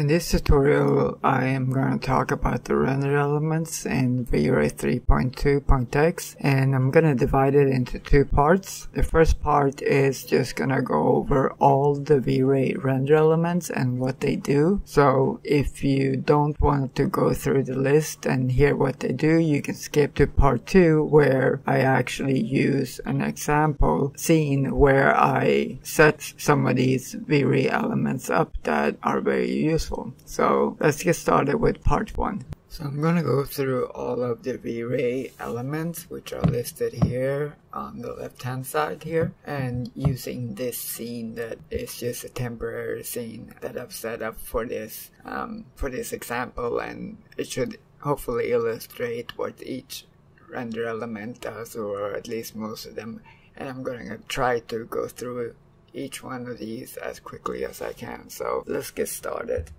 In this tutorial, I am going to talk about the render elements in V-Ray 3.2.x and I'm going to divide it into two parts. The first part is just going to go over all the V-Ray render elements and what they do. So if you don't want to go through the list and hear what they do, you can skip to part two where I actually use an example scene where I set some of these V-Ray elements up that are very useful useful. So let's get started with part one. So I'm gonna go through all of the V-Ray elements which are listed here on the left hand side here and using this scene that is just a temporary scene that I've set up for this um, for this example and it should hopefully illustrate what each render element does or at least most of them and I'm gonna try to go through each one of these as quickly as I can. So let's get started.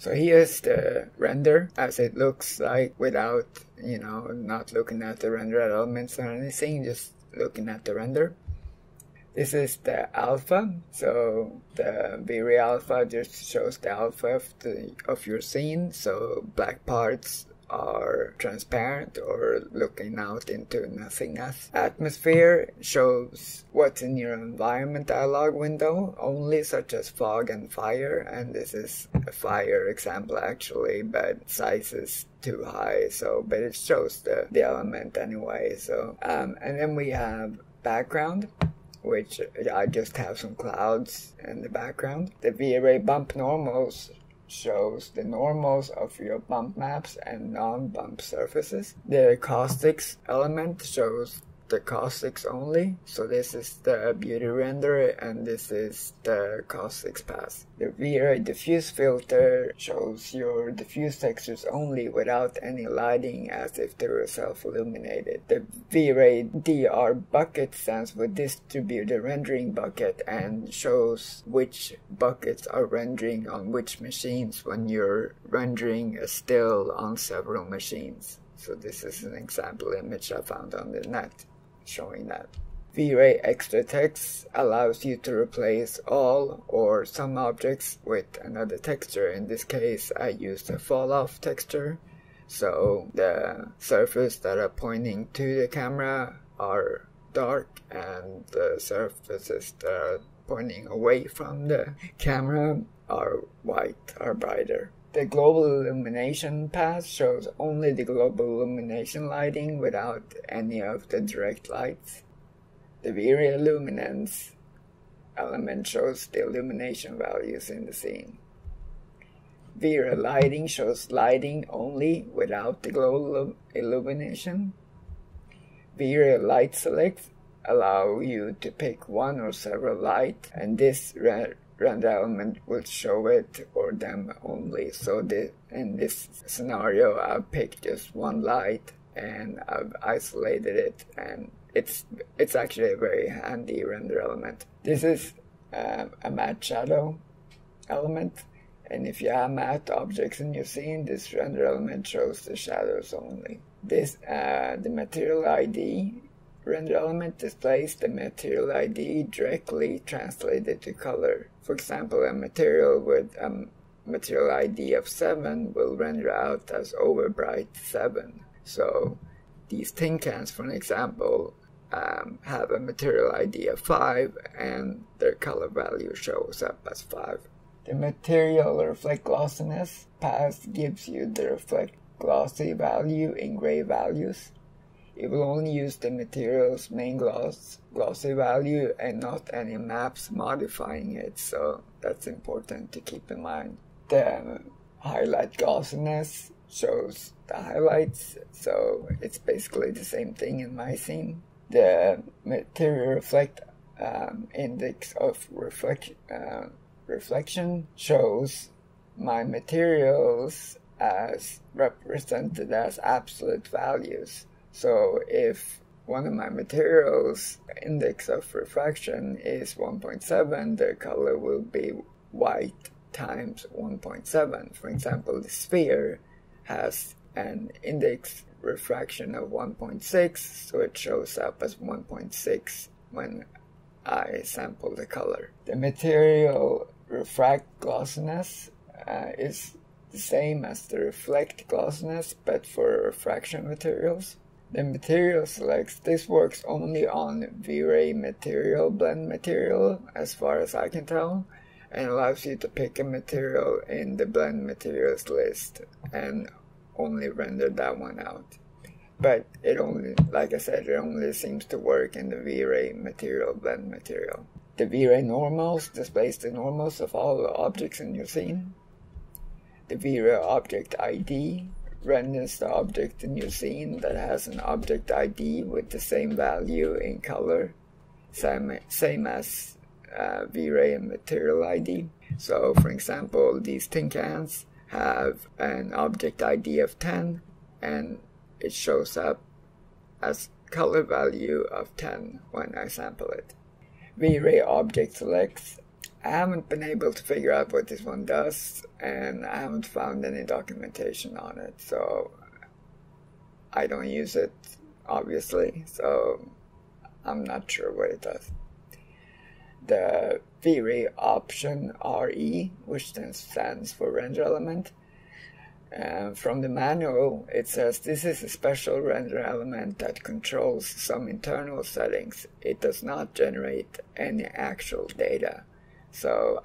So here's the render as it looks like without, you know, not looking at the render elements or anything, just looking at the render. This is the alpha, so the V-Ray alpha just shows the alpha of, the, of your scene, so black parts are transparent or looking out into nothingness. Atmosphere shows what's in your environment dialog window only, such as fog and fire, and this is a fire example actually, but size is too high, so but it shows the, the element anyway. So um, and then we have background which I just have some clouds in the background. The V-Ray bump normals shows the normals of your bump maps and non-bump surfaces. The caustics element shows the caustics only. So this is the beauty renderer and this is the caustics pass. The V-Ray diffuse filter shows your diffuse textures only without any lighting as if they were self-illuminated. The V-Ray DR bucket stands for distributed rendering bucket and shows which buckets are rendering on which machines when you're rendering a still on several machines. So this is an example image I found on the net showing that. V-Ray extra tex allows you to replace all or some objects with another texture. In this case, I used a fall off texture. So the surface that are pointing to the camera are dark and the surfaces that are pointing away from the camera are white, are brighter. The global illumination pass shows only the global illumination lighting without any of the direct lights. The V-Ray luminance element shows the illumination values in the scene. V-Ray lighting shows lighting only without the global illumination. V-Ray light select allow you to pick one or several light and this render element will show it or them only. So the, in this scenario, I've picked just one light and I've isolated it and it's it's actually a very handy render element. This is uh, a matte shadow element and if you have matte objects in your scene, this render element shows the shadows only. This uh, the material ID render element displays the material ID directly translated to color. For example, a material with a material ID of 7 will render out as overbright 7. So these tin cans, for an example, um, have a material ID of 5 and their color value shows up as 5. The material reflect glossiness pass gives you the reflect glossy value in gray values. It will only use the material's main gloss, glossy value and not any maps modifying it, so that's important to keep in mind. The highlight glossiness shows the highlights, so it's basically the same thing in my scene. The material reflect um, index of reflect, uh, reflection shows my materials as represented as absolute values. So if one of my materials index of refraction is 1.7, the color will be white times 1.7. For example, the sphere has an index refraction of 1.6, so it shows up as 1.6 when I sample the color. The material refract glossiness uh, is the same as the reflect glossiness but for refraction materials. The material selects this works only on V-Ray material blend material as far as I can tell and allows you to pick a material in the blend materials list and only render that one out. But it only, like I said, it only seems to work in the V-Ray material blend material. The V-Ray normals displays the normals of all the objects in your scene. The V-Ray object ID renders the object in your scene that has an object ID with the same value in color, same, same as uh, V-Ray and material ID. So for example, these tin cans have an object ID of 10 and it shows up as color value of 10 when I sample it. V-Ray object selects. I haven't been able to figure out what this one does and I haven't found any documentation on it so I don't use it obviously so I'm not sure what it does. The V-Ray option RE which then stands for render element uh, from the manual, it says this is a special render element that controls some internal settings. It does not generate any actual data. So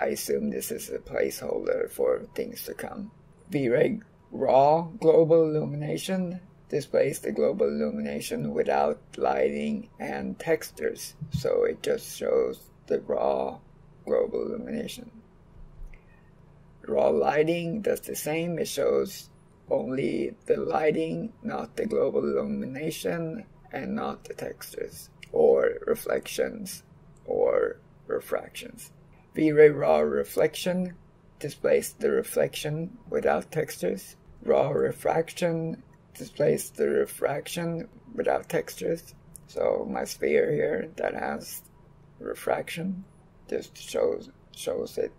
I assume this is a placeholder for things to come. V-Ray raw global illumination displays the global illumination without lighting and textures. So it just shows the raw global illumination. Raw lighting does the same. It shows only the lighting, not the global illumination, and not the textures or reflections or refractions. V-Ray Raw Reflection displays the reflection without textures. Raw Refraction displays the refraction without textures. So my sphere here that has refraction just shows shows it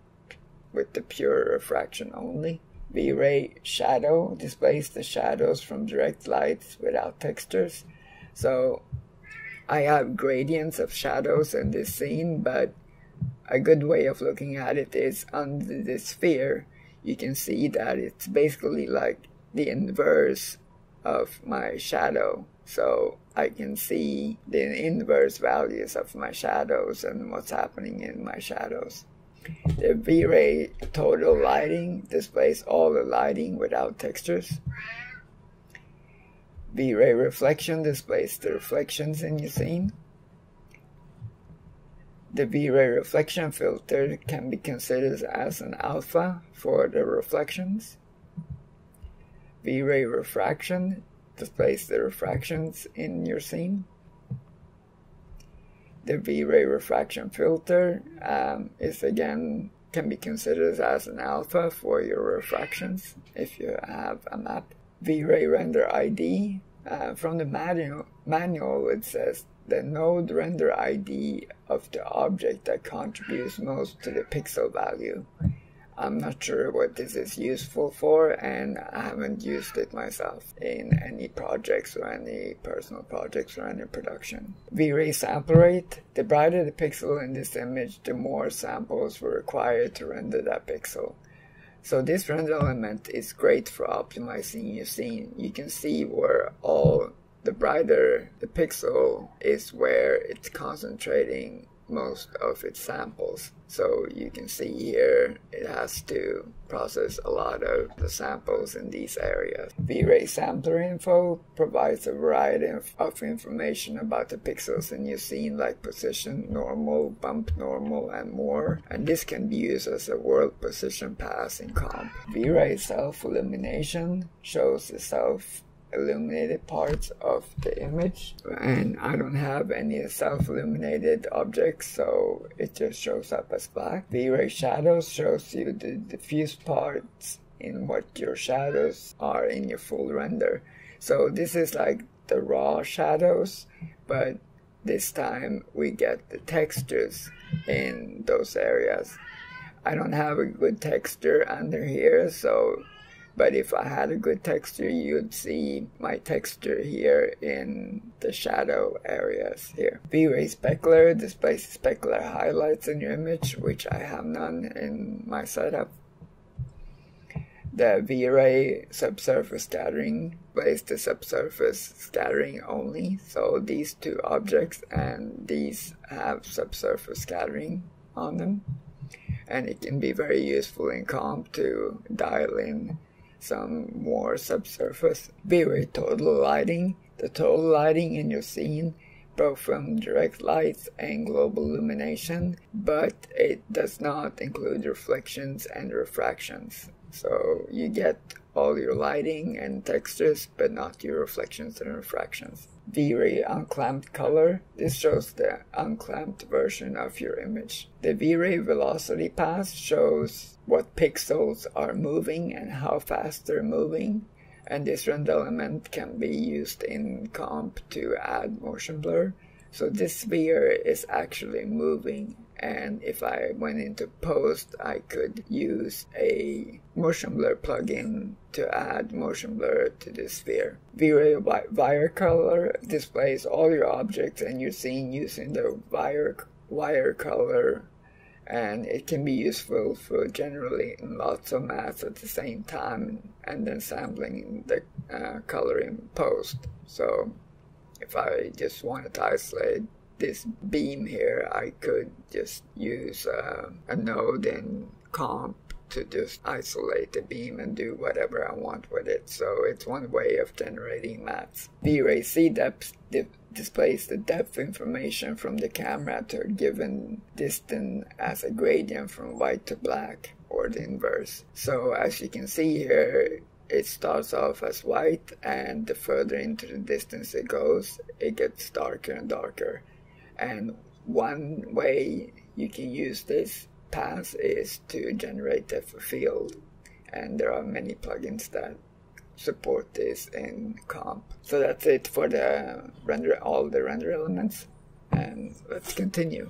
with the pure refraction only. V-Ray Shadow displays the shadows from direct lights without textures. So I have gradients of shadows in this scene, but a good way of looking at it is under the sphere, you can see that it's basically like the inverse of my shadow. So I can see the inverse values of my shadows and what's happening in my shadows. The V-Ray total lighting displays all the lighting without textures. V-Ray reflection displays the reflections in your scene. The V-Ray reflection filter can be considered as an alpha for the reflections. V-Ray refraction displays the refractions in your scene the V-ray refraction filter um, is again can be considered as an alpha for your refractions if you have a map. V-ray render ID uh, from the manual, manual it says the node render ID of the object that contributes most to the pixel value. I'm not sure what this is useful for and I haven't used it myself in any projects or any personal projects or any production. V-Ray sample rate. The brighter the pixel in this image, the more samples were required to render that pixel. So this render element is great for optimizing your scene. You can see where all the brighter the pixel is where it's concentrating most of its samples. So you can see here it has to process a lot of the samples in these areas. V-Ray sampler info provides a variety of, information about the pixels in your scene like position, normal, bump normal, and more. And this can be used as a world position pass in comp. V-Ray self-illumination shows the self illuminated parts of the image and I don't have any self-illuminated objects so it just shows up as black. The ray Shadows shows you the diffuse parts in what your shadows are in your full render. So this is like the raw shadows but this time we get the textures in those areas. I don't have a good texture under here so but if I had a good texture, you'd see my texture here in the shadow areas here. V-Ray Specular displays specular highlights in your image, which I have none in my setup. The V-Ray subsurface scattering plays the subsurface scattering only. So these two objects and these have subsurface scattering on them. And it can be very useful in comp to dial in some more subsurface V-Ray total lighting. The total lighting in your scene both from direct light and global illumination, but it does not include reflections and refractions. So you get all your lighting and textures, but not your reflections and refractions. V-Ray unclamped color. This shows the unclamped version of your image. The V-Ray velocity pass shows what pixels are moving and how fast they're moving and this render element can be used in comp to add motion blur. So this sphere is actually moving and if I went into post I could use a motion blur plugin to add motion blur to the sphere. V-Ray wire color displays all your objects and you're seeing using the wire wire color and it can be useful for generally lots of math at the same time and then sampling the uh, coloring post. So if I just wanted to isolate this beam here, I could just use uh, a node in comp to just isolate the beam and do whatever I want with it. So it's one way of generating mattes. V-Ray Z-depth displays the depth information from the camera to a given distance as a gradient from white to black or the inverse. So as you can see here, it starts off as white and the further into the distance it goes, it gets darker and darker. And one way you can use this path is to generate a field. And there are many plugins that support this in comp. So that's it for the render all the render elements and let's continue.